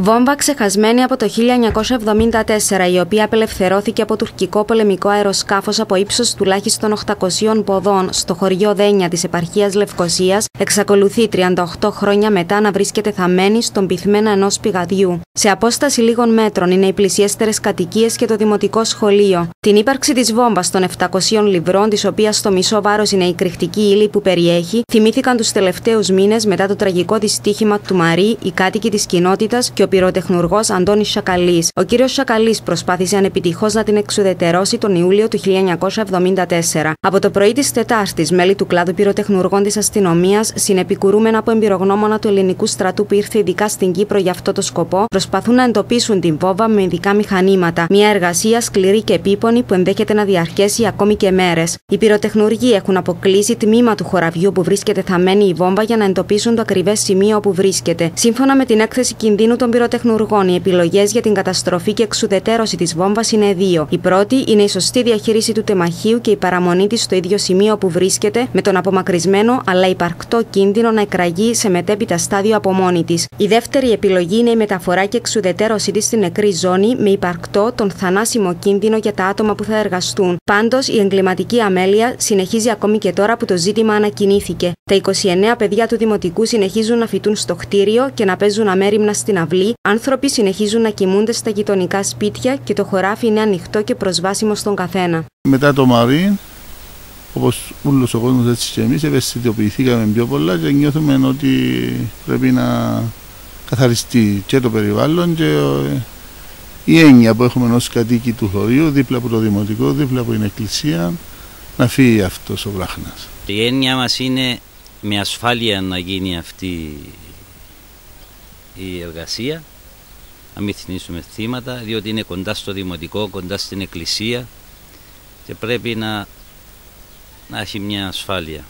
Βόμβα ξεχασμένη από το 1974, η οποία απελευθερώθηκε από τουρκικό πολεμικό αεροσκάφος από ύψος τουλάχιστον 800 ποδών στο χωριό Δένια της επαρχίας Λευκοσίας, εξακολουθεί 38 χρόνια μετά να βρίσκεται θαμένη στον πυθμένα ενός πηγαδιού. Σε απόσταση λίγων μέτρων είναι οι πλησιέστερες κατοικίες και το δημοτικό σχολείο. Την ύπαρξη της βόμβας των 700 λιβρών, της οποίας στο μισό βάρος είναι η κρυκτική ύλη που περιέχει, θυμήθηκαν τους τελευταίους μήνες μετά το τραγικό δυστύχημα του Μαρή, οι κάτοικοι της κοινότητας και ο πυροτεχνουργός Αντώνης Σακαλής. Ο κύριος Σακαλής προσπάθησε ανεπιτυχώς να την εξουδετερώσει τον Ιούλιο του 1974. Από το πρωί της Τετάρτης, μέλη του κλάδου πυροτεχνουργών της αστυνομίας, συνεπικουρούμενα από εμπειρογνώμονα του ελληνικού στρατού που ήρθε ειδικά στην Κύπρο για αυτό το σκοπό, προσπαθούν να εντοπίσουν την βόβα με ειδικά μηχανήματα. Μια εργασία σκληρή και επίπονη που ενδέχεται να διαρκέσει ακόμη και μέρες. Οι πυροτεχνουργοί έχουν αποκλείσει τμήμα του χωραφιού που βρίσκεται θαμένη η βόμβα για να εντοπίσουν το ακριβές σημείο όπου βρίσκεται. Σύμφωνα με την έκθεση κινδύνου των πυροτεχνουργών, οι επιλογές για την καταστροφή και εξουδετέρωση της βόμβας είναι δύο. Η πρώτη είναι η σωστή διαχείριση του τεμαχίου και η παραμονή της στο ίδιο σημείο που βρίσκεται, με τον απομακρυσμένο αλλά υπαρκτό κίνδυνο να εκραγεί σε μετέπειτα στάδιο από μόνη της. Η δεύτερη επιλογή είναι η μεταφορά και εξουδετέρωσή της στην νεκρή ζώνη με υπαρκτό τον θανάσιμο κίνδυνο για τα άτομα που θα εργαστούν. Πάντως, η εγκληματική αμέλεια συνεχίζει ακόμη και τώρα που το ζήτημα ανακοινήθηκε. Τα 29 παιδιά του Δημοτικού συνεχίζουν να φοιτούν στο κτίριο και να παίζουν αμέριμνα στην αυλή. Άνθρωποι συνεχίζουν να κοιμούνται στα γειτονικά σπίτια και το χωράφι είναι ανοιχτό και προσβάσιμο στον καθένα. Μετά το Μαρίν, όπως όλος ο κόσμος έτσι και εμείς, ευαισθητοποιηθήκαμε πιο πολλά και νιώθουμε ότι πρέπει να καθαριστεί και το περιβάλλον και η έννοια που έχουμε ως κατοίκοι του χωρίου δίπλα από το δημοτικό, δίπλα από την εκκλησία να φύγει αυτός ο βράχνας. Η έννοια μας είναι με ασφάλεια να γίνει αυτή η εργασία να μην θνήσουμε θύματα διότι είναι κοντά στο δημοτικό, κοντά στην εκκλησία και πρέπει να, να έχει μια ασφάλεια.